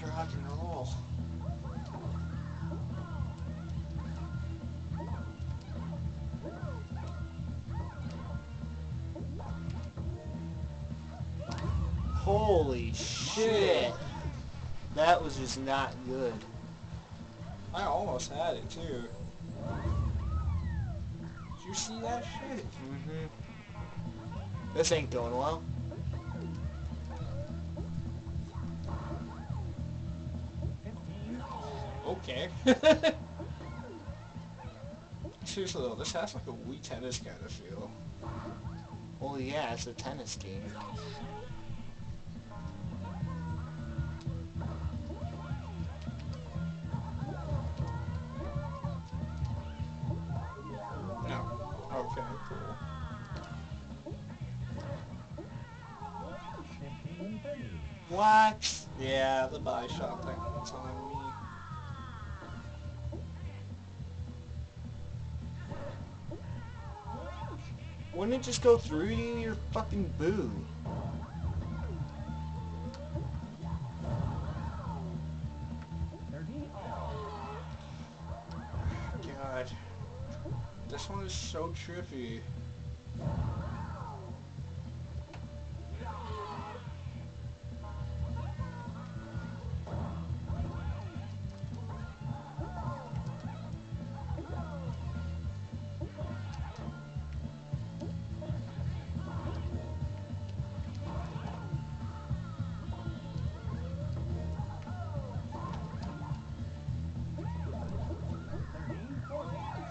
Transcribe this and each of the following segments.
Rock and roll. Holy shit. That was just not good. I almost had it too. Did you see that shit? Mm-hmm. This ain't going well. Okay. Seriously though, this has like a Wii tennis kind of feel. Well, yeah, it's a tennis game. No. Okay, cool. What? Yeah, the buy shop thing. That's on me. Wouldn't it just go through you, your fucking boo? God. This one is so trippy.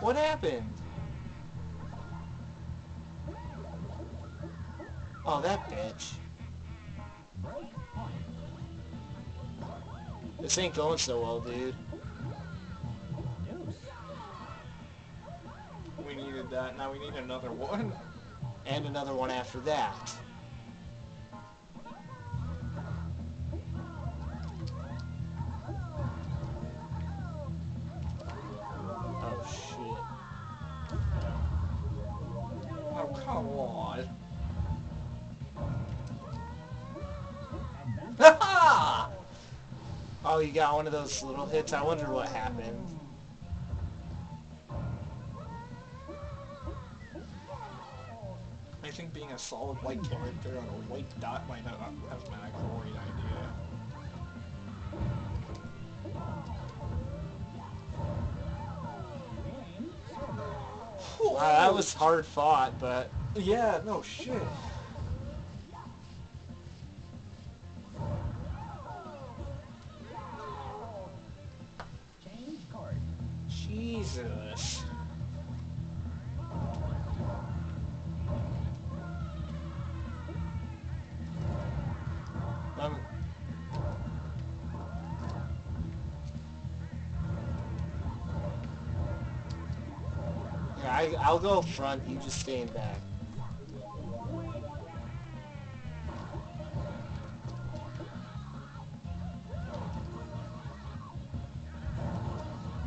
What happened? Oh, that bitch. This ain't going so well, dude. We needed that. Now we need another one. And another one after that. Come on. Oh, you got one of those little hits? I wonder what happened. I think being a solid white character on a white dot might not have been a great idea. Wow, that was hard fought, but Yeah, no shit. Jesus. I, I'll go front. You just stay in back.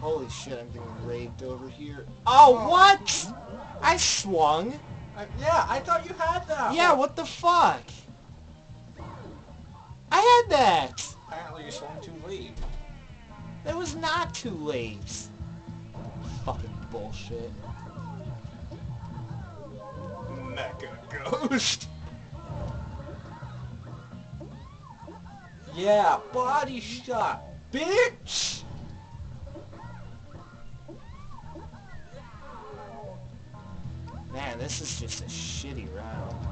Holy shit, I'm getting raped over here. Oh, Oh. what? I swung. Yeah, I thought you had that. Yeah, one. what the fuck? I had that. Apparently you swung too late. That was not too late. Fucking bullshit. Mecha Ghost. Yeah, body shot, bitch. Man, this is just a shitty round.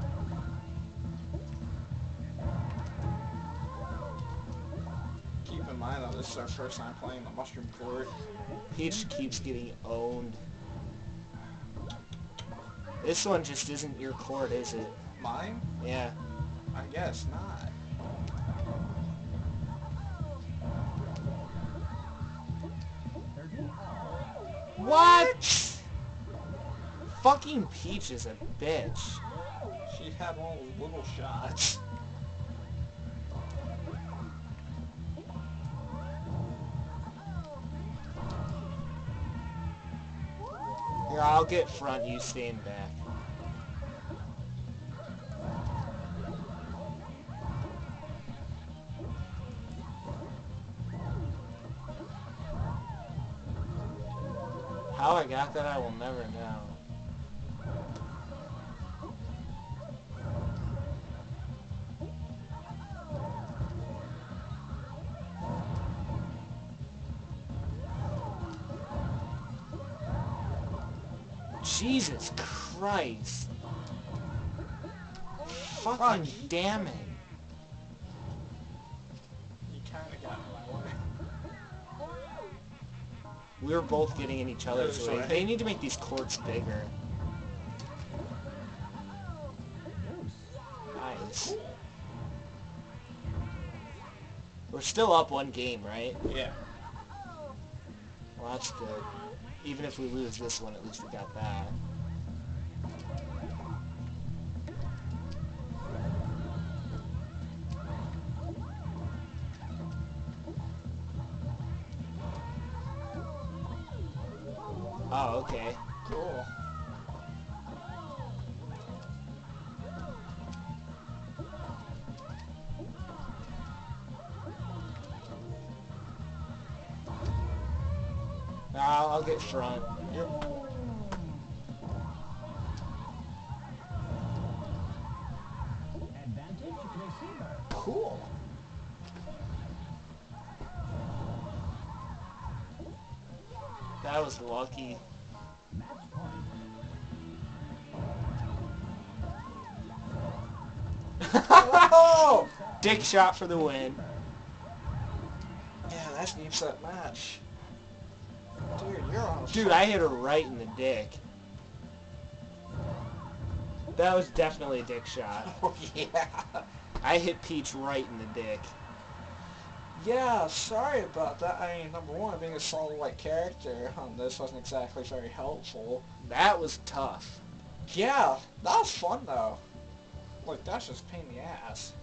Keep in mind though, this is our first time playing the Mushroom Court. Peach keeps getting owned. This one just isn't your court, is it? Mine? Yeah. I guess not. What? Fucking Peach is a bitch. She had all little shots. Here, I'll get front, you stand back. How I got that, I will never know. Jesus Christ. Fucking damn it. You kind of got my way. We were both getting in each other's way. right. They need to make these courts bigger. Nice. We're still up one game, right? Yeah. Well, that's good. Even if we lose this one, at least we got that. Oh, okay. Cool. I'll, I'll get front. Cool. That was lucky. Dick shot for the win. Yeah, that's an upset match. Dude, you're on a Dude, I hit her right in the dick. That was definitely a dick shot. Oh, yeah. I hit Peach right in the dick. Yeah, sorry about that. I mean, number one, being a solid white character on this wasn't exactly very helpful. That was tough. Yeah, that was fun though. Like, that's just a pain in the ass.